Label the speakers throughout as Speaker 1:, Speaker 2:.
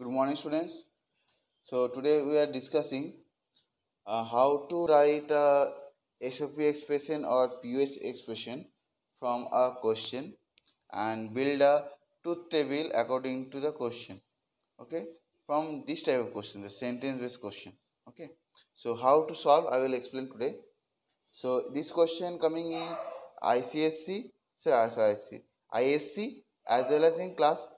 Speaker 1: good morning students so today we are discussing uh, how to write a SOP expression or POS expression from a question and build a truth table according to the question okay from this type of question the sentence based question okay so how to solve I will explain today so this question coming in ICSE sorry, sorry ISC as well as in class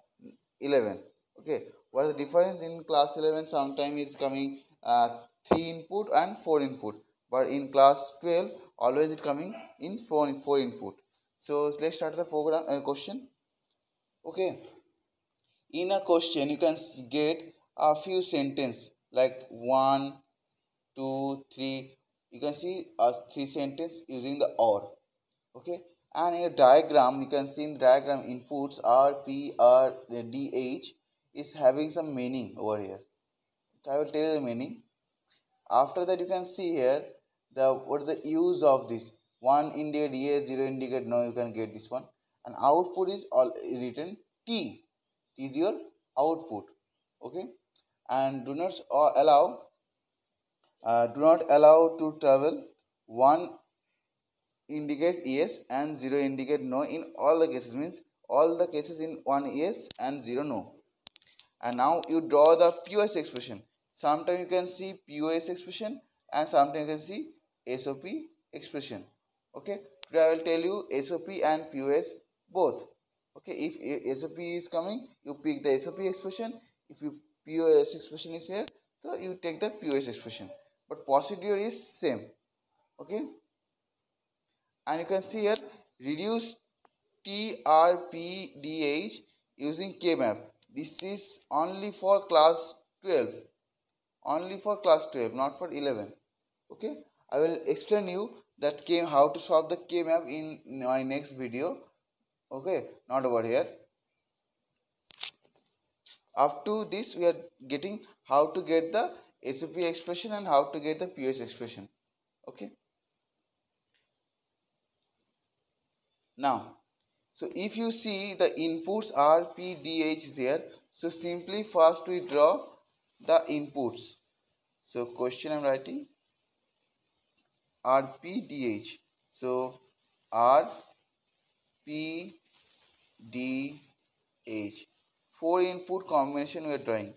Speaker 1: 11 okay what is the difference in class 11 sometimes is coming uh, 3 input and 4 input but in class 12 always it coming in 4, four input so let's start the program uh, question okay in a question you can get a few sentence like one two three you can see a three sentence using the or okay and a diagram you can see in the diagram inputs r p r d h is having some meaning over here i will tell you the meaning after that you can see here the what is the use of this one indicate yes zero indicate no you can get this one and output is all written t t is your output okay and do not uh, allow uh, do not allow to travel one indicates yes and zero indicate no in all the cases means all the cases in one yes and zero no and now you draw the POS expression sometimes you can see POS expression and sometimes you can see SOP expression okay today I will tell you SOP and POS both okay if SOP is coming you pick the SOP expression if you POS expression is here so you take the POS expression but procedure is same okay and you can see here reduce TRPDH using KMAP this is only for class 12 only for class 12 not for 11 okay i will explain you that came how to solve the k map in my next video okay not over here up to this we are getting how to get the sop expression and how to get the pos expression okay now so if you see the inputs are P, D, H is here. So simply first we draw the inputs. So question I am writing R P D H. So R P D H. Four input combination we are drawing.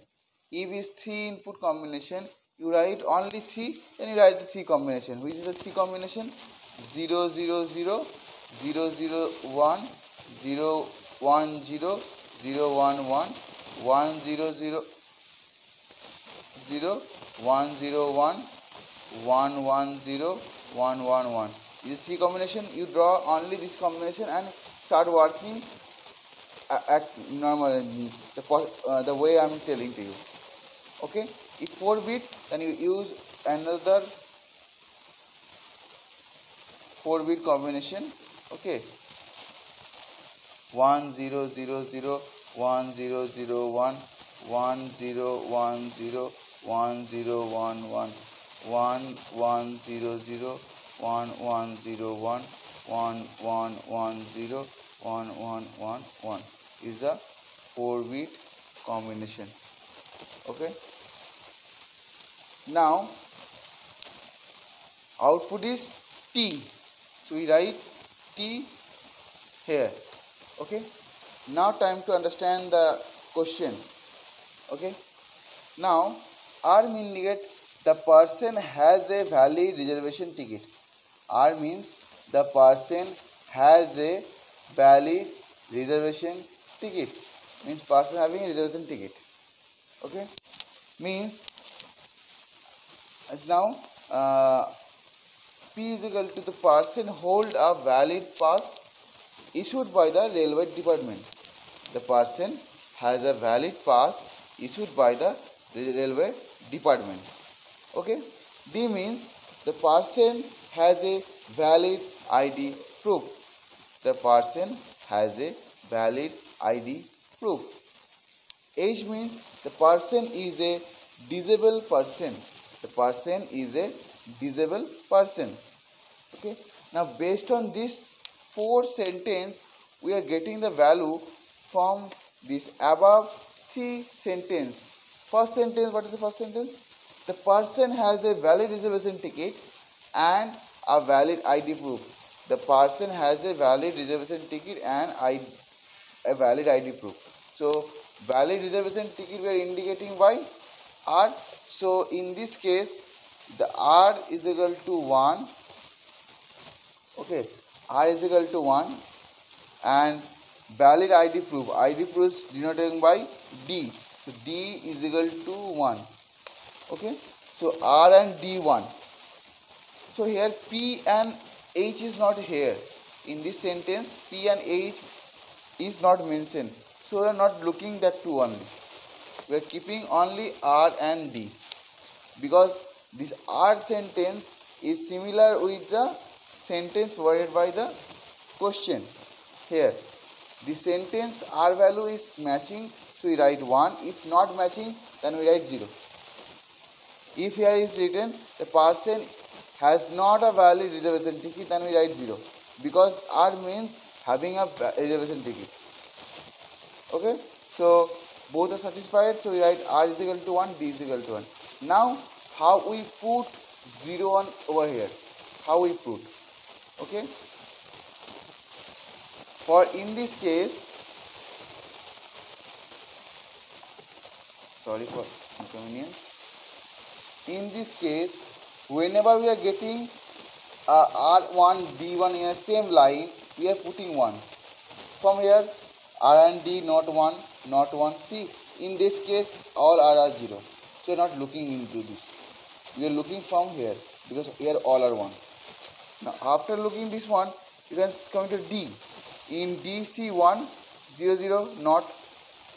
Speaker 1: If is three input combination, you write only three, then you write the three combination. Which is the three combination? 0, 0, 0, 0, 0, 1, 0 1 0 0 1 1 1 0 0 0 1 0 1 1 1 0 1 1 1 these three combination you draw only this combination and start working uh, at normal the, uh, the way i'm telling to you okay if 4 bit then you use another 4 bit combination okay one zero zero zero one zero zero one one zero one zero one zero one one one one zero zero one one zero one one one one zero one one one one is the 4 bit combination okay now output is t so we write t here okay now time to understand the question okay now r mean negate the person has a valid reservation ticket r means the person has a valid reservation ticket means person having reservation ticket okay means now uh, p is equal to the person hold a valid pass issued by the railway department. The person has a valid pass issued by the railway department. Okay, D means the person has a valid ID proof. The person has a valid ID proof. H means the person is a disabled person. The person is a disabled person. Okay. Now based on this four sentence we are getting the value from this above three sentence first sentence what is the first sentence the person has a valid reservation ticket and a valid id proof the person has a valid reservation ticket and I, a valid id proof so valid reservation ticket we are indicating by r so in this case the r is equal to 1 okay i is equal to 1 and valid id proof id proof is denoted by d so d is equal to 1 okay so r and d1 so here p and h is not here in this sentence p and h is not mentioned so we are not looking that two only we are keeping only r and d because this r sentence is similar with the sentence provided by the question here the sentence r value is matching so we write 1 if not matching then we write 0 if here is written the person has not a valid reservation ticket then we write 0 because r means having a reservation ticket okay so both are satisfied so we write r is equal to 1 d is equal to 1 now how we put 0 on over here how we put okay for in this case sorry for inconvenience in this case whenever we are getting uh, r1 d1 in the same line we are putting 1 from here r and d not 1 not 1 see in this case all r are 0 so you are not looking into this we are looking from here because here all are 1 now after looking this one, you can come to D. In DC1, 0, 0, not.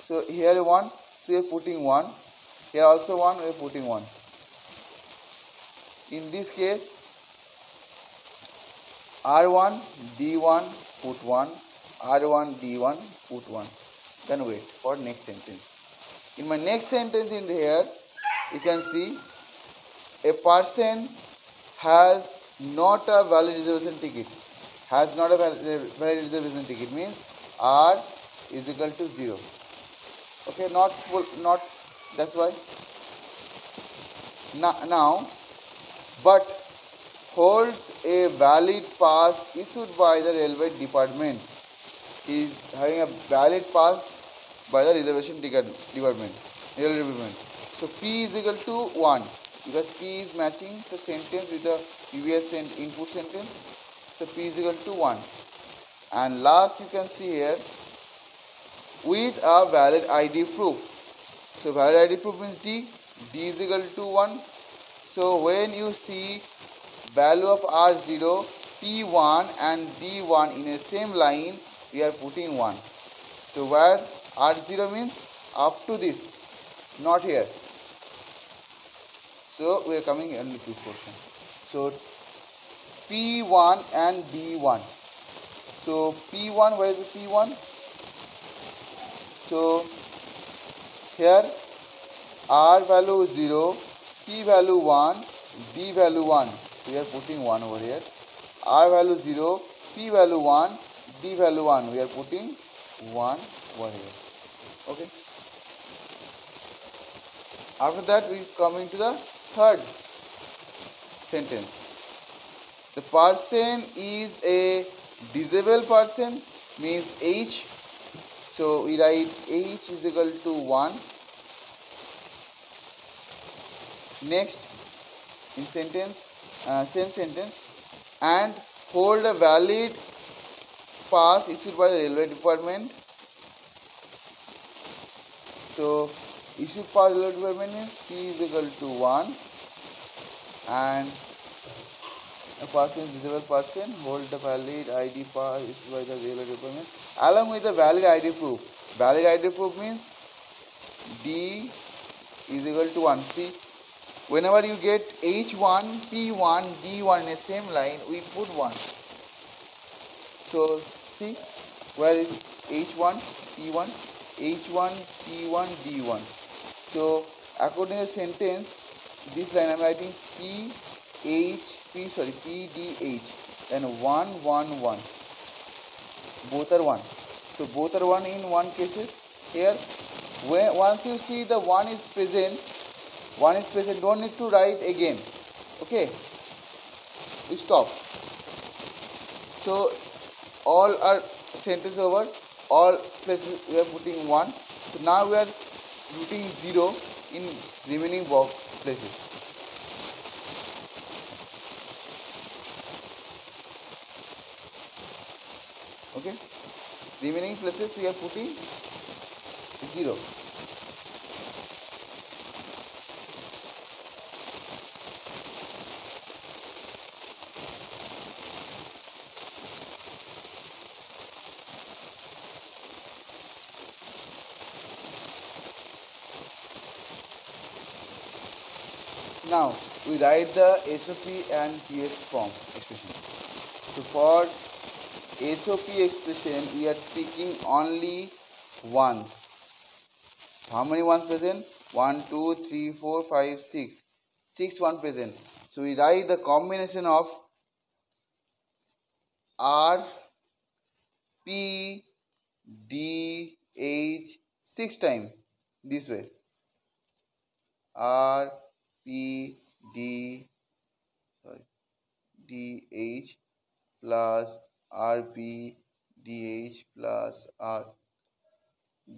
Speaker 1: So here 1, so we are putting 1. Here also 1, we are putting 1. In this case, R1, D1, put 1. R1, D1, put 1. Then wait for next sentence. In my next sentence in here, you can see a person has not a valid reservation ticket has not a valid reservation ticket means r is equal to 0 okay not full not that's why now, but holds a valid pass issued by the railway department is having a valid pass by the reservation department railway department so p is equal to 1 because P is matching the sentence with the previous input sentence. So P is equal to 1. And last you can see here with a valid ID proof. So valid ID proof means D. D is equal to 1. So when you see value of R0, P1 and D1 in a same line, we are putting 1. So where R0 means up to this, not here. So we are coming in with this portion. So P1 and D1. So P1, where is the P1? So here R value 0, P value 1, D value 1. So we are putting 1 over here. R value 0, P value 1, D value 1. We are putting 1 over here. Okay. After that we come into the third sentence the person is a disabled person means age so we write H is equal to 1 next in sentence uh, same sentence and hold a valid pass issued by the railway department so Issue power divided by min P is equal to 1 and a person is disabled person hold the valid ID pass is by the disabled requirement along with the valid ID proof. Valid ID proof means D is equal to 1. See, whenever you get H1, P1, D1 in the same line, we put 1. So, see, where is H1, P1, H1, P1, D1. So according to the sentence, this line I'm writing P H P sorry P D H then one one one. Both are one. So both are one in one cases. Here when, once you see the one is present, one is present, don't need to write again. Okay. We stop. So all our sentence over all places we are putting one so now we are Putting 0 in remaining workplaces. Okay, remaining places we are putting 0. Now we write the SOP and PS form expression. So for SOP expression we are taking only ones. How many ones present? 1, 2, 3, 4, 5, 6. 6 1 present. So we write the combination of R, P, D, H 6 times this way. R, P D sorry D H plus R P D H plus R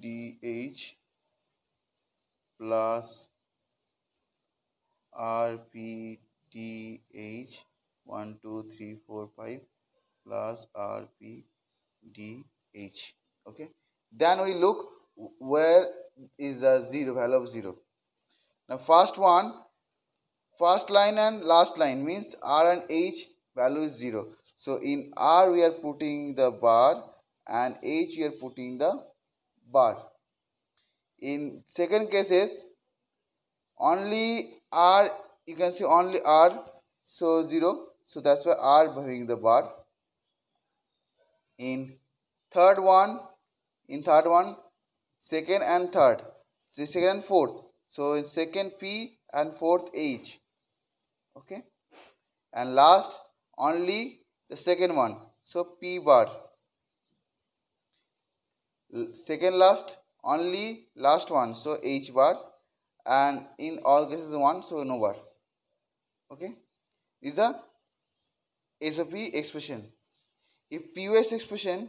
Speaker 1: D H plus R P D H one two three four five plus R P D H. Okay. Then we look where is the zero value of zero. Now first one First line and last line means R and H value is 0. So in R we are putting the bar and H we are putting the bar. In second cases only R you can see only R so 0 so that's why R having the bar. In third one in third one second and third so second and fourth so in second P and fourth H okay and last only the second one so p bar second last only last one so h bar and in all cases one so no bar okay this is the sop expression if pos expression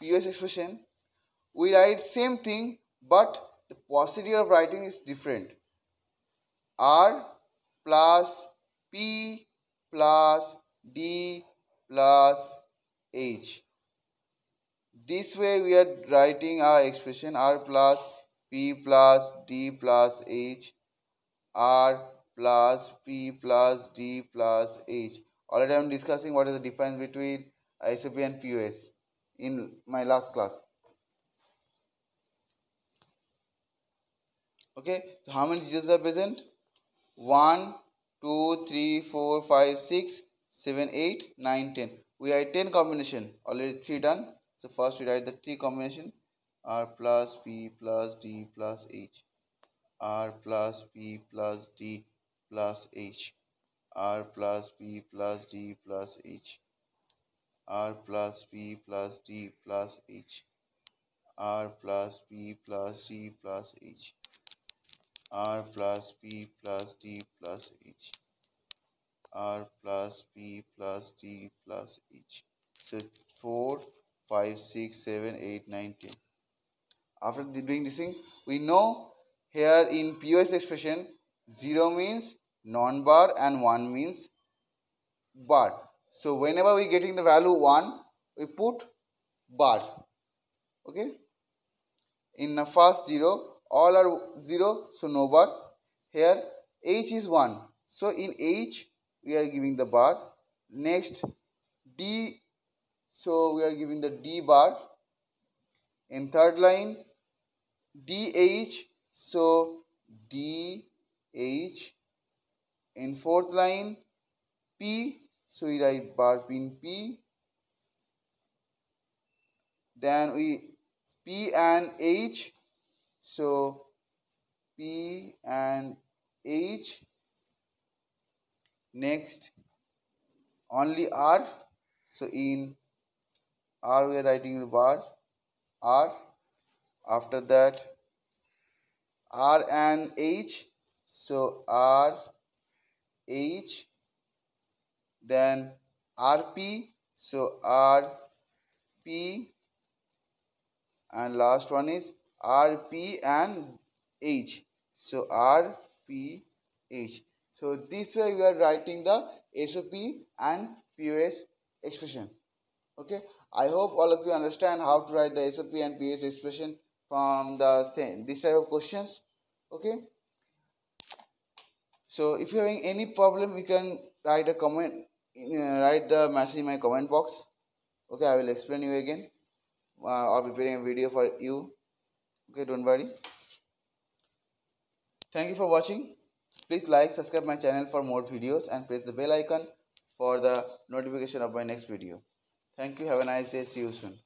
Speaker 1: pos expression we write same thing but the procedure of writing is different R plus P plus D plus H. This way we are writing our expression R plus P plus D plus H R plus P plus D plus H. Already I am discussing what is the difference between ICP and POS in my last class. Okay, so how many digits are present? 1, 2, 3, 4, 5, 6, 7, 8, 9, 10. We have 10 combination. Already 3 done. So first we write the 3 combination. R plus P plus D plus H. R plus P plus D plus H. R plus P plus D plus H. R plus P plus D plus H. R plus P plus D plus H r plus p plus d plus h r plus p plus d plus h so 4 5 6 7 8 9 10 after doing this thing we know here in pos expression 0 means non-bar and 1 means bar so whenever we getting the value 1 we put bar okay in the first 0 all are 0 so no bar here h is 1 so in h we are giving the bar next d so we are giving the d bar in third line dh so dh in fourth line p so we write bar pin p then we p and h so P and H next only R so in R we are writing the bar R after that R and H so R H then RP so R P and last one is RP and H. So RPH. So this way we are writing the SOP and POS expression. Okay. I hope all of you understand how to write the SOP and POS expression from the same this type of questions. Okay. So if you're having any problem, you can write a comment, uh, write the message in my comment box. Okay, I will explain you again uh, or preparing a video for you okay don't worry thank you for watching please like subscribe my channel for more videos and press the bell icon for the notification of my next video thank you have a nice day see you soon